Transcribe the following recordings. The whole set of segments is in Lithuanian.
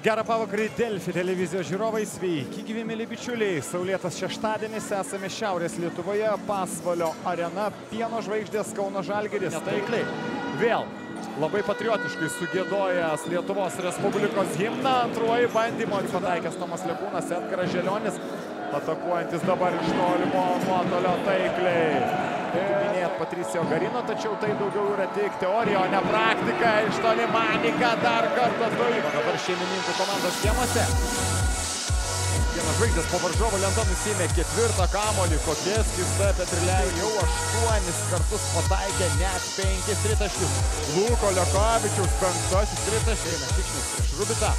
Gerą pavakarį Delfi televizijos žiūrovai, sveiki gyvi mėly bičiuliai. Saulėtas šeštadienis, esame Šiaurės Lietuvoje, Pasvalio arena, Pieno žvaigždės Kauno Žalgeris. Taikliai, vėl labai patriotiškai sugėdojęs Lietuvos Respublikos himną. Antruoju bandymu pataikęs Tomas Lekūnas, Edgaras Želionis, atakuojantis dabar iš tolimo nuotolio taikliai. Minėjot Patricio Garino, tačiau tai daugiau yra tik teorija, o ne praktika. Iš toli Manika dar kartą tolimo. Dabar šeimininkų komandos kiemuose. Vienas žvaigždės po varžovo lentą nusimė ketvirtą kamolį. Kokieskis Petrilev jau aštuonis kartus pataikė net penkis tritaškius. Luko Lekavičiaus penktasis tritaškiai. Šikšnis prieš Rubitą.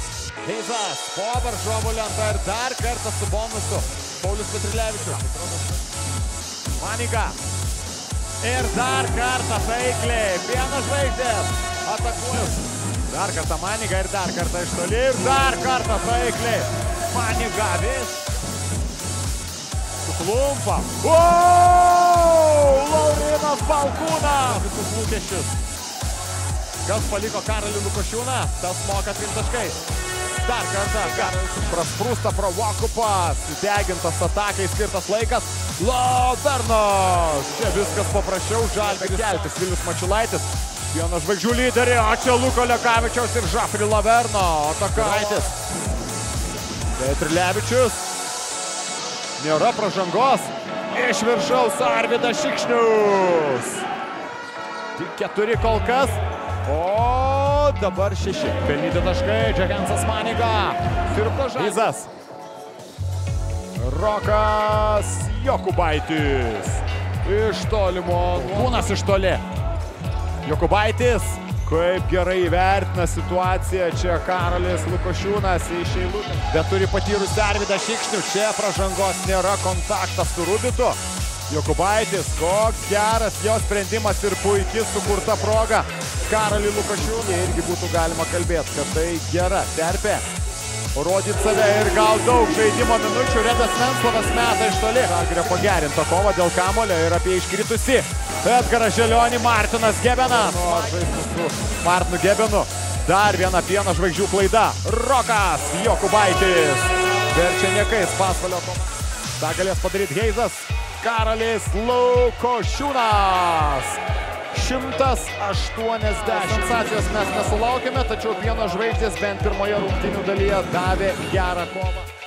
Heizas po varžovo lentą ir dar kartą su bonusu. Paulius Petrilevičius. Manika. Ir dar kartą taikliai. Vienas žvaigždės. Atakuojas. Dar kartą Maniga ir dar kartą iš toli. Ir dar kartą taikliai. Maniga vis. Suklumpa. Wow! Laurinas Balkūnas. Visus lūkesčius. Kas paliko Karalių Lukošiūną, tas moka trim taškais. Dar kartą Karolis prasprūsta pro Vakupas. Degintas atakai skirtas laikas. Lavernas. Čia viskas paprasčiau. Žalgiris keltis. Vilius Mačiulaitis. Vienas žvaigždžių lyderį. O čia Luko Lekavičiaus ir Žafri Laverno. Atakaitis. Petrilevičius. Nėra pražangos. Iš viršaus Arvidas Šikšnius. Tik keturi kol kas. O dabar šeši. Pelnyti taškai. Džekensas Maniga. Sirko Žaizas. Rokas Jokubaitis. Iš tolimo. Kūnas iš toli. Jokubaitis. Kaip gerai įvertina situaciją čia Karolis Lukošiūnas iš eilutės. Bet turi patyrus Arvidą Šikšnių. Čia pražangos nėra kontaktas su Rubitu. Jokubaitis, koks geras jo sprendimas ir puikiai sukurta proga. Karolį Lukošiūną irgi būtų galima kalbėti, kad tai gera terpė. Rodyti save ir gal daug žaidimo minučių. Redas Menslavas meta iš toli. Žalgirio pagerinta kova dėl kamulio ir apie iškritusi. Edgaras Želionį, Martinas Gebenas. Žaisti su Martinu Gebenu. Dar viena pieno žvaigždžių klaida. Rokas Jokubaitis. Verčia niekais pasvalio komanda. Ta galės padaryti Heizas. Karolis Lukošiūnas. 180 sensacijos mes nesulaukėme, tačiau pieno žvaigždės bent pirmoje rungtynių dalyje davė gerą kovą.